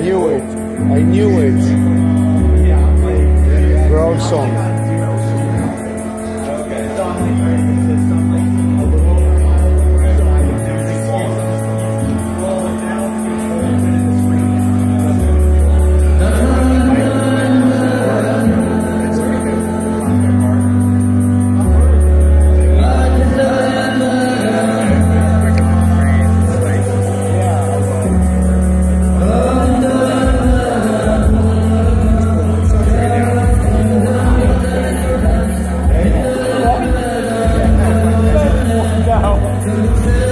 knew it. I knew it. Wrong song. Cause